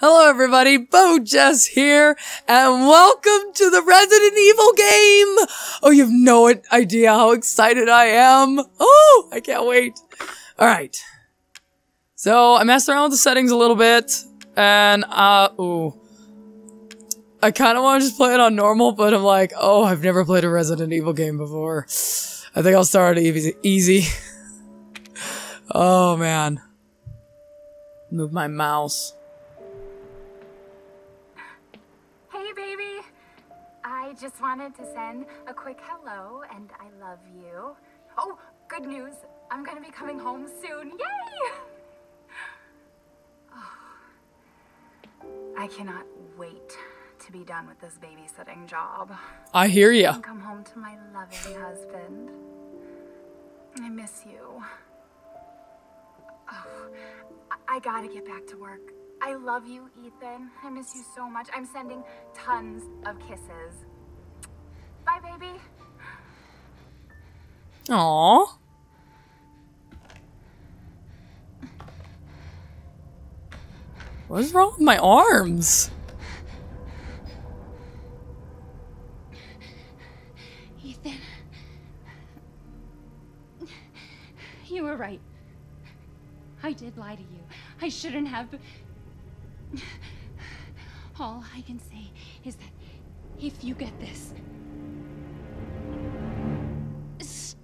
Hello everybody, Bo Jess here, and welcome to the Resident Evil game! Oh, you have no idea how excited I am! Oh, I can't wait! Alright. So, I messed around with the settings a little bit, and, uh, ooh. I kinda wanna just play it on normal, but I'm like, oh, I've never played a Resident Evil game before. I think I'll start it easy. easy. oh man. Move my mouse. Just wanted to send a quick hello and I love you. Oh, good news. I'm gonna be coming home soon. Yay! Oh, I cannot wait to be done with this babysitting job. I hear ya. And come home to my loving husband. I miss you. Oh, I, I gotta get back to work. I love you, Ethan. I miss you so much. I'm sending tons of kisses. Baby. Aww. What's wrong with my arms? Ethan. You were right. I did lie to you. I shouldn't have. All I can say is that if you get this,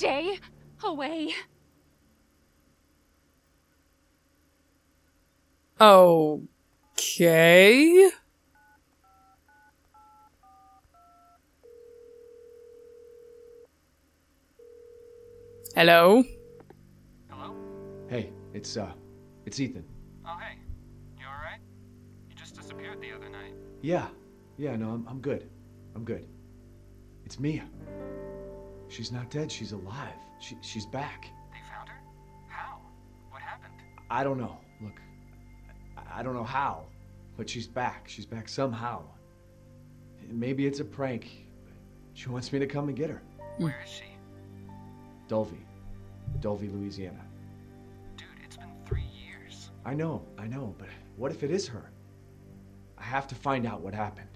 stay away. Okay. Hello? Hello? Hey, it's uh, it's Ethan. Oh, hey. You alright? You just disappeared the other night. Yeah, yeah, no, I'm, I'm good. I'm good. It's Mia. She's not dead. She's alive. She, she's back. They found her? How? What happened? I don't know. Look, I, don't know how, but she's back. She's back somehow. Maybe it's a prank. She wants me to come and get her. Where is she? Dulvey, Dulvey, Louisiana. Dude, it's been three years. I know, I know, but what if it is her? I have to find out what happened.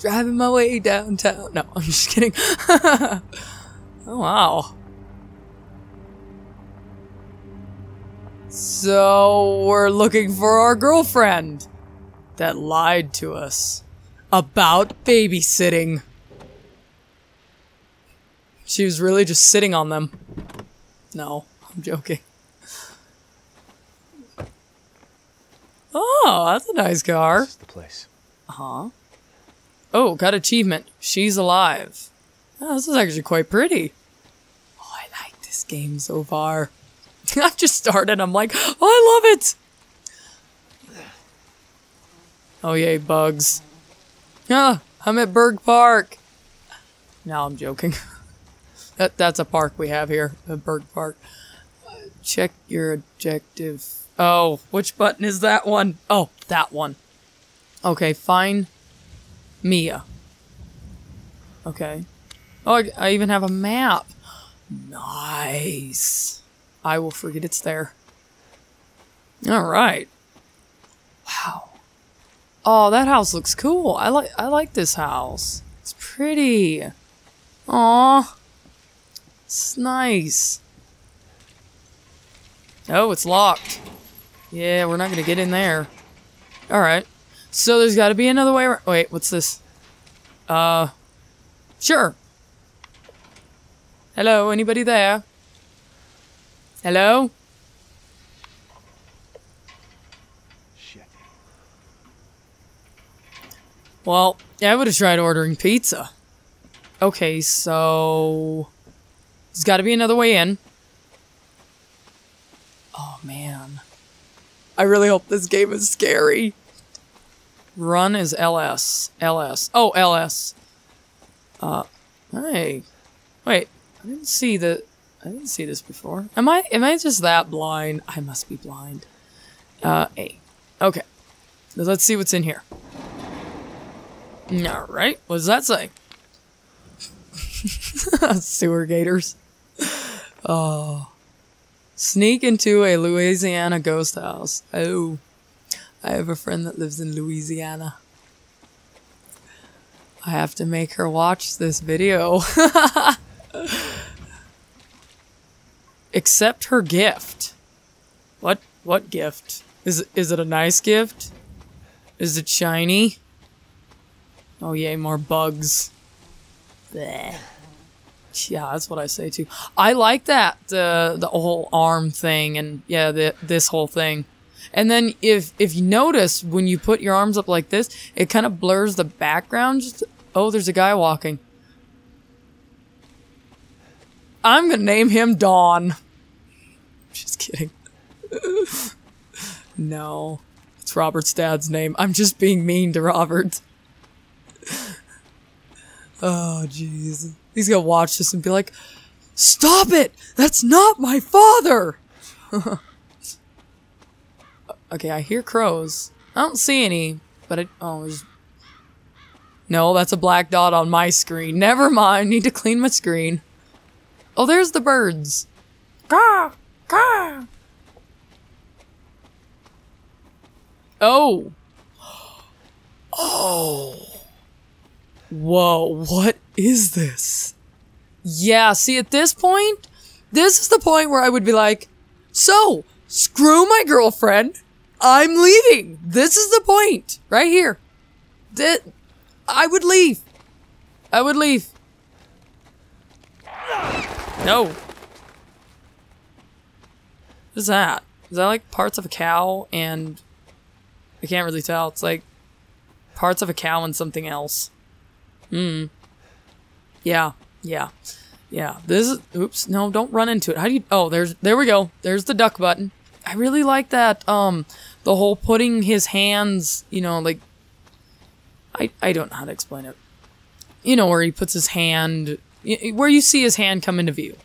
Driving my way downtown. No, I'm just kidding. oh, wow. So, we're looking for our girlfriend that lied to us about babysitting. She was really just sitting on them. No, I'm joking. Oh, that's a nice car. This is the place. Huh? Oh, got achievement. She's alive. Oh, this is actually quite pretty. Oh, I like this game so far. I've just started. I'm like, oh, I love it. Oh, yay, bugs. Ah, I'm at Berg Park. No, I'm joking. that That's a park we have here, at Berg Park. Uh, check your objective. Oh, which button is that one? Oh, that one. Okay, fine. Mia. Okay. Oh, I, I even have a map. Nice. I will forget it's there. All right. Wow. Oh, that house looks cool. I like I like this house. It's pretty. Aw. It's nice. Oh, it's locked. Yeah, we're not gonna get in there. All right. So there's got to be another way. ar- Wait, what's this? Uh, sure. Hello, anybody there? Hello? Shit. Well, yeah, I would have tried ordering pizza. Okay, so there's got to be another way in. Oh man, I really hope this game is scary. Run is LS. LS. Oh, LS. Uh, hey. Wait, I didn't see the. I didn't see this before. Am I? Am I just that blind? I must be blind. Uh, A. Okay. Let's see what's in here. All right. What does that say? Sewer gators. Oh. Sneak into a Louisiana ghost house. Oh, I have a friend that lives in Louisiana. I have to make her watch this video. Accept her gift. What what gift? Is is it a nice gift? Is it shiny? Oh yay, more bugs. Yeah, that's what I say too. I like that the the whole arm thing and yeah, the, this whole thing. And then if if you notice when you put your arms up like this, it kind of blurs the background. Just, oh, there's a guy walking. I'm gonna name him Dawn. Just kidding. no, it's Robert's dad's name. I'm just being mean to Robert. oh, jeez. He's gonna watch this and be like, Stop it! That's not my father! Okay, I hear crows. I don't see any, but it. Oh, there's. No, that's a black dot on my screen. Never mind, need to clean my screen. Oh, there's the birds. Caw! Caw! Oh. Oh. Whoa, what is this? Yeah, see, at this point, this is the point where I would be like, so, screw my girlfriend. I'm leaving. This is the point. Right here. That I would leave. I would leave. No. What is that? Is that like parts of a cow and I can't really tell. It's like parts of a cow and something else. Hmm. Yeah. Yeah. Yeah. This is oops, no, don't run into it. How do you Oh, there's there we go. There's the duck button. I really like that um the whole putting his hands, you know, like I I don't know how to explain it. You know where he puts his hand where you see his hand come into view.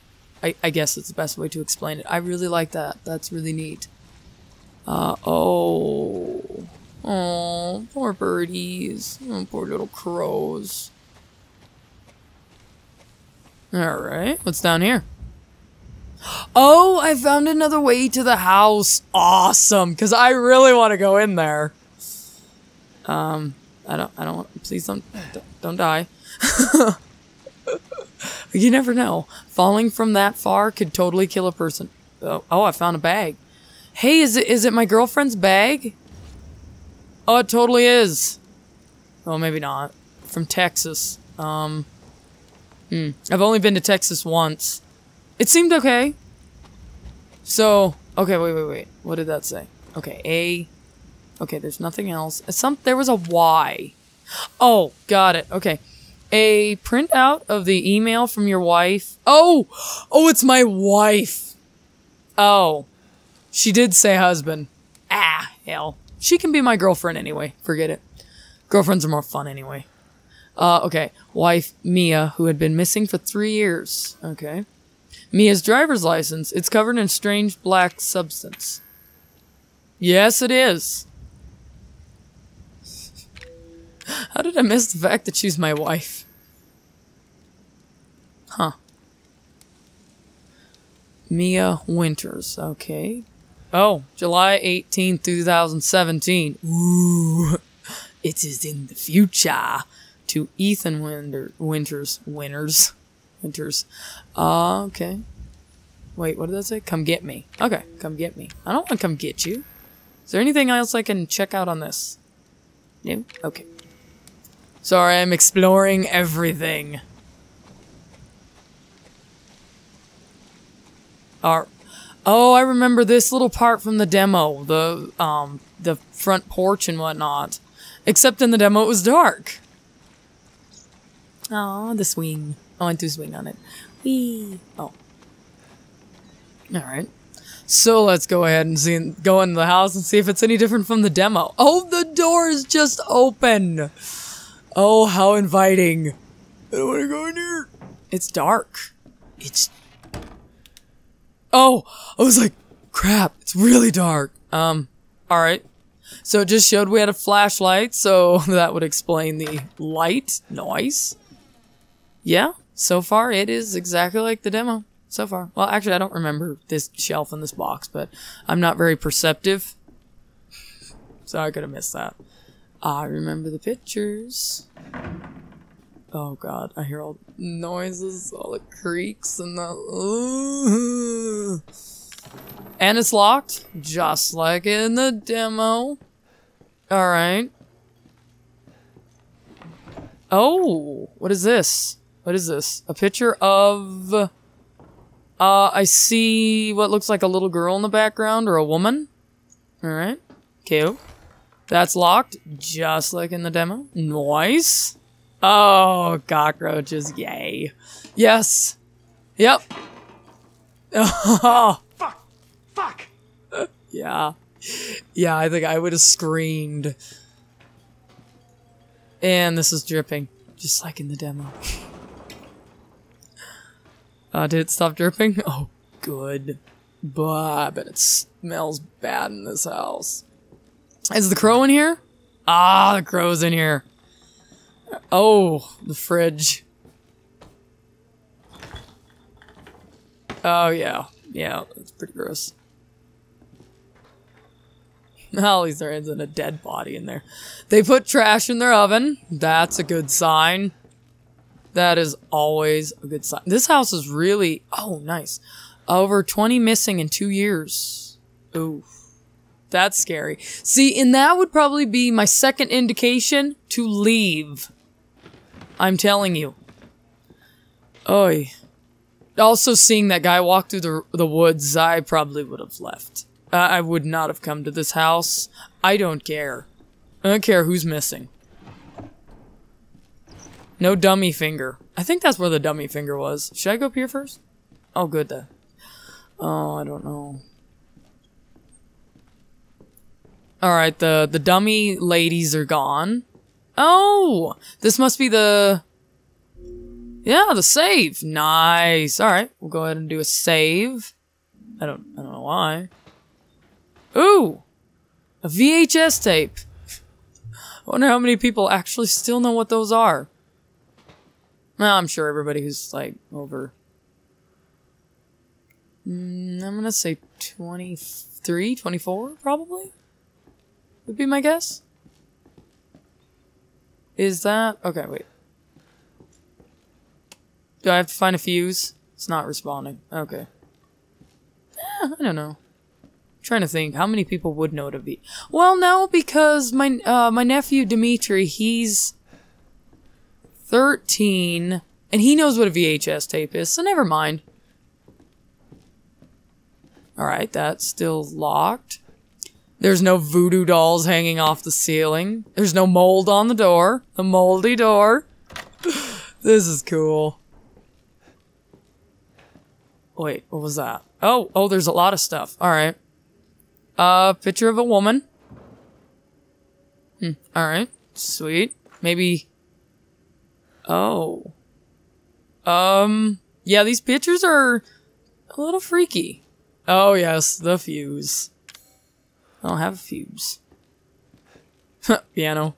I, I guess it's the best way to explain it. I really like that. That's really neat. Uh oh. Oh, poor birdies. Oh, poor little crows. Alright, what's down here? Oh, I found another way to the house. Awesome, because I really want to go in there. Um, I don't, I don't please don't, don't die. you never know. Falling from that far could totally kill a person. Oh, oh, I found a bag. Hey, is it, is it my girlfriend's bag? Oh, it totally is. Well, maybe not. From Texas. Um, hmm. I've only been to Texas once. It seemed okay. So, okay, wait, wait, wait. What did that say? Okay, A. Okay, there's nothing else. Some there was a Y. Oh, got it. Okay. A printout of the email from your wife. Oh, oh, it's my wife. Oh, she did say husband. Ah, hell. She can be my girlfriend anyway. Forget it. Girlfriends are more fun anyway. Uh, okay. Wife, Mia, who had been missing for three years. Okay. Mia's driver's license. It's covered in strange black substance. Yes, it is. How did I miss the fact that she's my wife? Huh. Mia Winters. Okay. Oh, July 18, 2017. Ooh. It is in the future. To Ethan Winter, Winters. Winters. Winters. Uh, okay. Wait, what did that say? Come get me. Okay, come get me. I don't want to come get you. Is there anything else I can check out on this? No? Okay. Sorry, I'm exploring everything. Our, oh, I remember this little part from the demo. The, um, the front porch and whatnot. Except in the demo it was dark. Oh, the swing. I went to swing on it. Whee. Oh. Alright. So let's go ahead and see, go into the house and see if it's any different from the demo. Oh, the door is just open. Oh, how inviting. I don't want to go in here. It's dark. It's. Oh, I was like, crap, it's really dark. Um, alright. So it just showed we had a flashlight, so that would explain the light noise. Yeah, so far it is exactly like the demo. so far. Well, actually, I don't remember this shelf in this box, but I'm not very perceptive. So I could have missed that. I remember the pictures. Oh god, I hear all the noises, all the creaks and the. And it's locked, just like in the demo. Alright. Oh, what is this? What is this? A picture of. Uh, I see what looks like a little girl in the background or a woman. Alright. Cute. That's locked, just like in the demo. Nice. Oh, cockroaches. Yay. Yes. Yep. Oh, Fuck! Fuck! yeah. Yeah, I think I would have screamed. And this is dripping, just like in the demo. Uh, did it stop dripping? Oh, good. But I it smells bad in this house. Is the crow in here? Ah, the crow's in here. Oh, the fridge. Oh, yeah. Yeah, that's pretty gross. At least there isn't a dead body in there. They put trash in their oven. That's a good sign. That is always a good sign. This house is really, oh, nice. Over 20 missing in two years. Ooh. That's scary. See, and that would probably be my second indication to leave. I'm telling you. Oi. Also, seeing that guy walk through the, the woods, I probably would have left. Uh, I would not have come to this house. I don't care. I don't care who's missing. No dummy finger. I think that's where the dummy finger was. Should I go up here first? Oh, good then. Oh, I don't know. Alright, the, the dummy ladies are gone. Oh! This must be the... Yeah, the save. Nice. Alright, we'll go ahead and do a save. I don't, I don't know why. Ooh! A VHS tape. I wonder how many people actually still know what those are. Well, I'm sure everybody who's like over. Mm, I'm gonna say 23, 24, probably. Would be my guess. Is that okay? Wait. Do I have to find a fuse? It's not responding. Okay. Eh, I don't know. trying to think how many people would know to be. Well, no, because my uh, my nephew Dimitri, he's 13, and he knows what a VHS tape is, so never mind. Alright, that's still locked. There's no voodoo dolls hanging off the ceiling. There's no mold on the door. The moldy door. this is cool. Wait, what was that? Oh, oh, there's a lot of stuff. Alright. Uh, picture of a woman. Hmm, alright. Sweet. Maybe Oh. Um, yeah, these pictures are a little freaky. Oh, yes, the fuse. I don't have a fuse. Piano.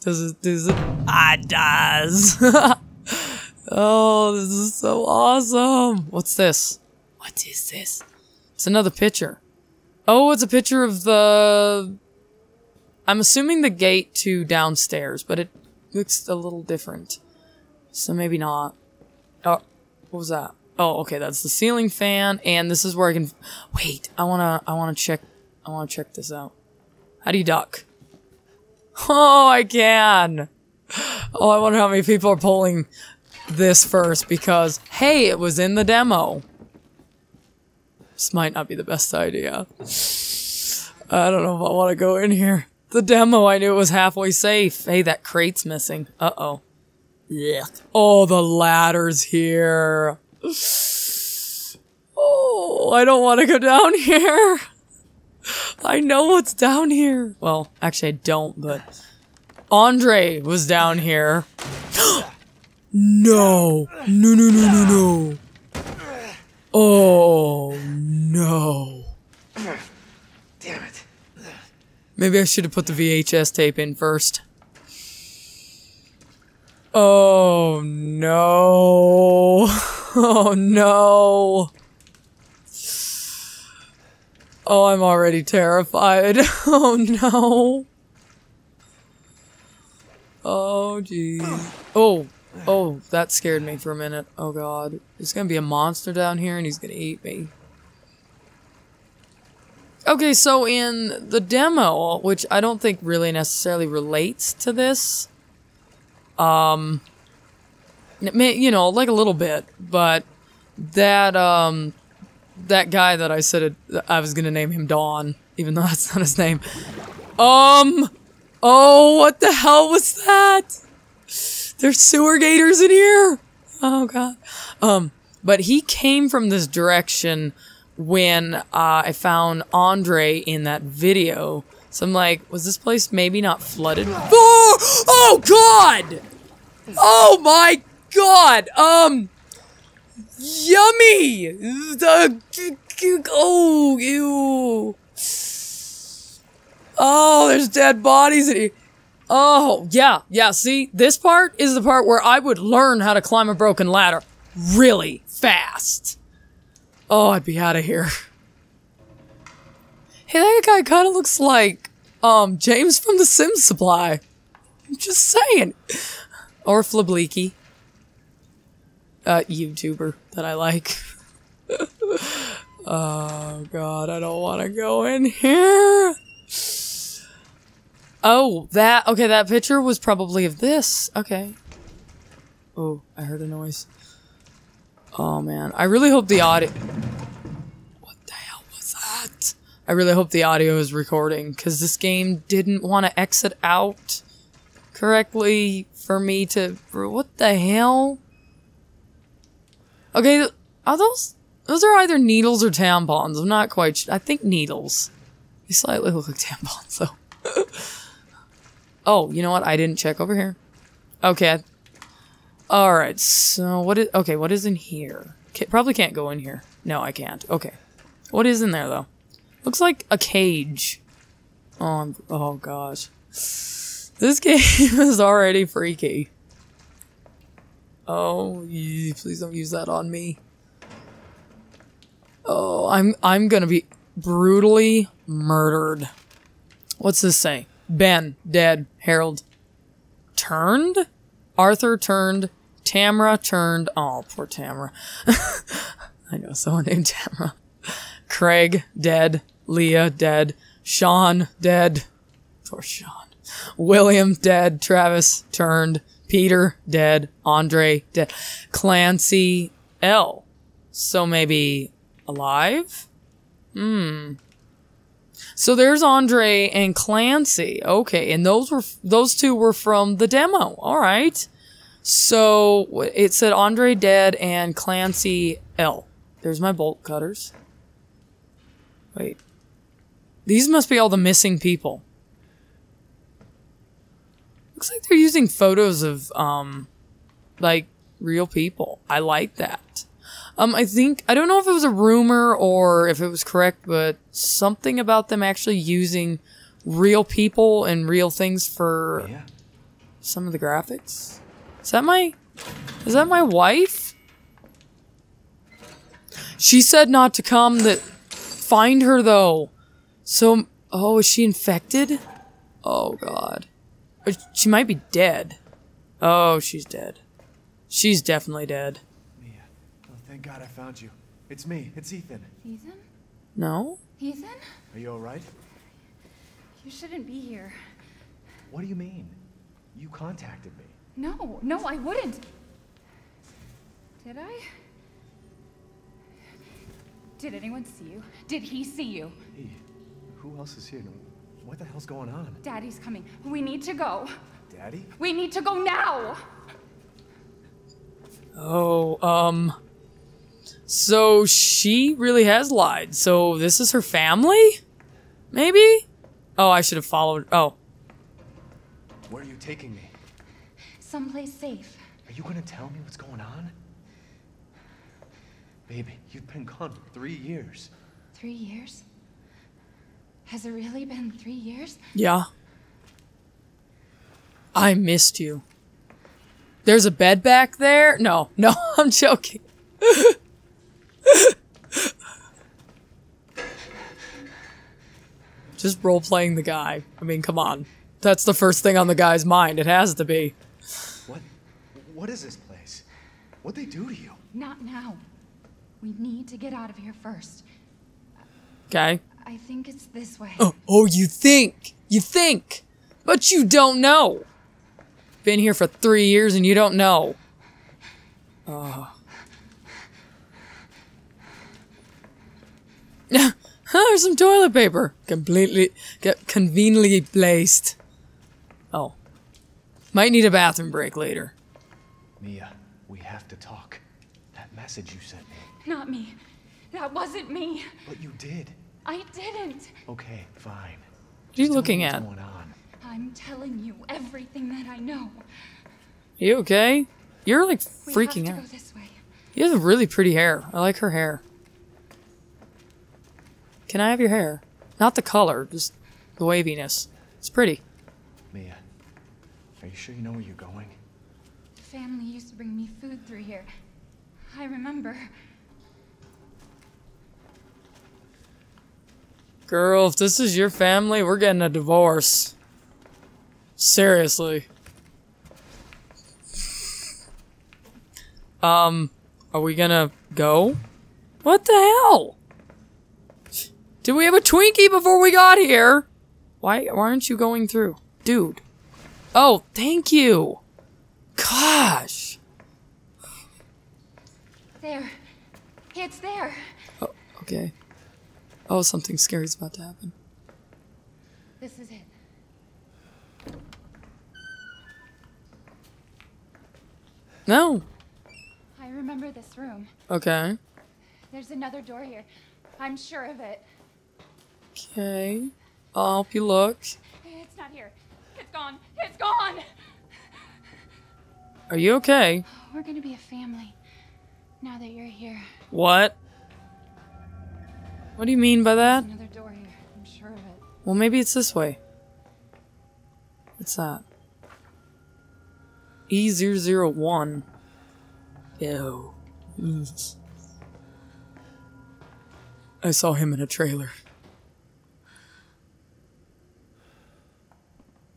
Does it, does it? Ah, does. oh, this is so awesome. What's this? What is this? It's another picture. Oh, it's a picture of the. I'm assuming the gate to downstairs, but it looks a little different. So maybe not. Oh, what was that? Oh, okay, that's the ceiling fan, and this is where I can. Wait, I wanna, I wanna check, I wanna check this out. How do you duck? Oh, I can. Oh, I wonder how many people are pulling this first because hey, it was in the demo. This might not be the best idea. I don't know if I want to go in here. The demo, I knew it was halfway safe. Hey, that crate's missing. Uh-oh. Yeah. Oh, the ladder's here. Oh, I don't want to go down here. I know what's down here. Well, actually, I don't, but Andre was down here. no. No, no, no, no, no. Oh, no. Damn it. Maybe I should have put the VHS tape in first. Oh no. Oh no. Oh, I'm already terrified. Oh no. Oh jeez. Oh, oh, that scared me for a minute. Oh god. There's gonna be a monster down here and he's gonna eat me. Okay, so in the demo, which I don't think really necessarily relates to this, um, you know, like a little bit, but that, um, that guy that I said it, I was gonna name him Dawn, even though that's not his name. Um, oh, what the hell was that? There's sewer gators in here. Oh god. Um, but he came from this direction when uh, I found Andre in that video. So I'm like, was this place maybe not flooded? Oh, oh god! Oh my god! Um, yummy! The oh ew. Oh, there's dead bodies in here. Oh, yeah, yeah, see? This part is the part where I would learn how to climb a broken ladder really fast. Oh, I'd be out of here. Hey, that guy kind of looks like, um, James from The Sims Supply. I'm just saying. Or Flableaky. Uh, YouTuber that I like. oh, God, I don't want to go in here. Oh, that, okay, that picture was probably of this. Okay. Oh, I heard a noise. Oh man, I really hope the audio. What the hell was that? I really hope the audio is recording because this game didn't want to exit out correctly for me to. What the hell? Okay, are those? Those are either needles or tampons. I'm not quite. I think needles. They slightly look like tampons though. oh, you know what? I didn't check over here. Okay, all right. So what is okay? What is in here? Probably can't go in here. No, I can't. Okay. What is in there though? Looks like a cage. Oh, oh gosh. This game is already freaky. Oh, please don't use that on me. Oh, I'm I'm gonna be brutally murdered. What's this say? Ben dead. Harold turned. Arthur turned. Tamara turned. Oh, poor Tamara. I know someone named Tamara. Craig dead. Leah dead. Sean dead. Poor Sean. William dead. Travis turned. Peter dead. Andre dead. Clancy L. So maybe alive? Hmm. So there's Andre and Clancy. Okay, and those were those two were from the demo. All right. So it said Andre dead and Clancy L. There's my bolt cutters. Wait. These must be all the missing people. Looks like they're using photos of um like real people. I like that. Um, I think, I don't know if it was a rumor or if it was correct, but something about them actually using real people and real things for Yeah. some of the graphics. Is that my, is that my wife? She said not to come that, find her though. So, oh, is she infected? Oh god. She might be dead. Oh, she's dead. She's definitely dead. Mia. Oh, thank God I found you. It's me. It's Ethan. Ethan? No? Ethan? Are you alright? You shouldn't be here. What do you mean? You contacted me. No, no, I wouldn't. Did I? Did anyone see you? Did he see you? Hey, who else is here? What the hell's going on? Daddy's coming. We need to go. Daddy? We need to go now! Oh, um. So she really has lied. So this is her family? Maybe? Oh, I should have followed. Oh. Where are you taking me? Someplace safe. Are you gonna tell me what's going on? Baby, you've been gone for three years. Three years? Has it really been three years? Yeah. I missed you. There's a bed back there? No, no, I'm joking. Just role playing the guy. I mean, come on. That's the first thing on the guy's mind. It has to be. What? What is this place? What'd they do to you? Not now. We need to get out of here first. Okay. I think it's this way. Oh, oh, you think. You think. But you don't know. Been here for three years and you don't know. Oh. There's some toilet paper. Completely, get conveniently placed. Oh. Might need a bathroom break later. Mia, we have to talk. That message you sent me. Not me. That wasn't me. But you did. I didn't. Okay, fine. What are you Tell looking at? going on. I'm telling you everything that I know. You okay? You're like We freaking have to out. go this way. You have really pretty hair. I like her hair. Can I have your hair? Not the color, just the waviness. It's pretty. Mia, are you sure you know where you're going? Family used to bring me food through here. I remember. Girl, if this is your family, we're getting a divorce. Seriously. Um, are we gonna go? What the hell? Did we have a Twinkie before we got here? Why, why aren't you going through? Dude. Oh, thank you. Gosh. There. It's there. Oh, Okay. Oh, something scary's about to happen. This is it. No. I remember this room. Okay. There's another door here. I'm sure of it. Okay. I'll help you look. It's not here. It's gone. It's gone. Are you okay? We're gonna be a family. Now that you're here. What? What do you mean by that? Another door here. I'm sure of it. Well, maybe it's this way. What's that? E001. Ew. I saw him in a trailer.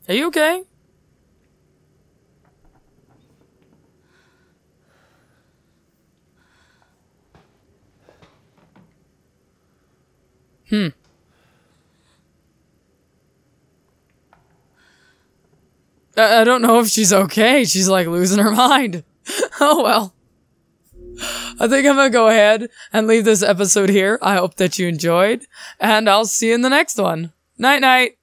Are you okay? Hmm. I, I don't know if she's okay. She's like losing her mind. oh well. I think I'm gonna go ahead and leave this episode here. I hope that you enjoyed, and I'll see you in the next one. Night night.